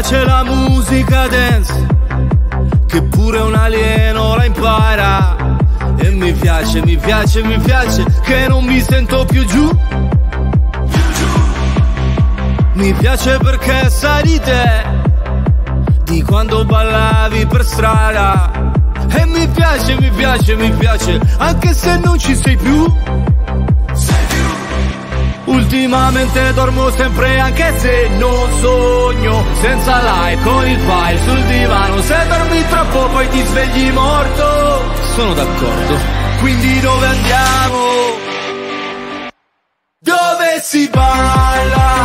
piace la musica dance, che pure un alieno la impara. E mi piace, mi piace, mi piace, che non mi sento più giù. Mi piace perché sai di te, di quando ballavi per strada. E mi piace, mi piace, mi piace, anche se non ci sei più. Ultimamente dormo sempre anche se non sogno Senza like con il file sul divano Se dormi troppo poi ti svegli morto Sono d'accordo Quindi dove andiamo? Dove si balla?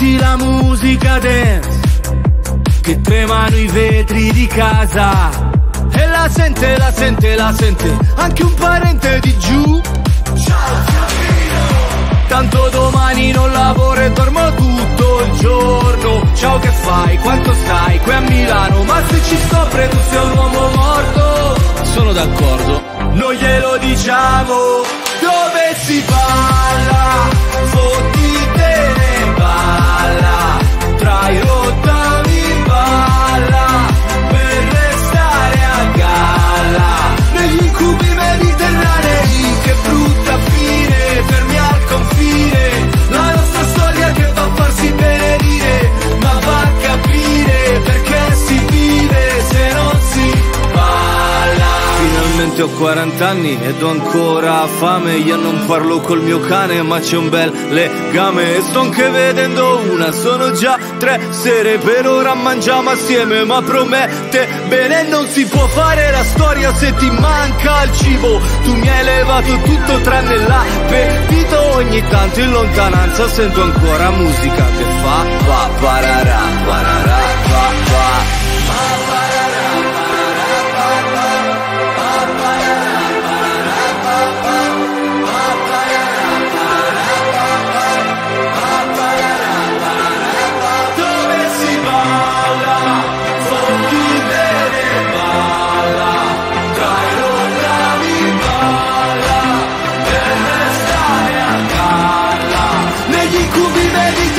Metti la musica dance Che tremano i vetri di casa E la sente, la sente, la sente Anche un parente di giù Tanto domani non lavoro e dormo tutto il giorno Ciao che fai? Quanto stai? Qui a Milano Ma se ci scopre tu sei un uomo morto Sono d'accordo Non glielo diciamo Dove si balla? Finalmente ho 40 anni ed ho ancora fame. Io non parlo col mio cane ma c'è un bel legame. E sto anche vedendo una, sono già tre sere. Per ora mangiamo assieme ma promette bene Non si può fare la storia se ti manca il cibo. Tu mi hai levato tutto tranne l'appetito Ogni tanto in lontananza. Sento ancora musica che fa pa pararà, pararà Dico vive di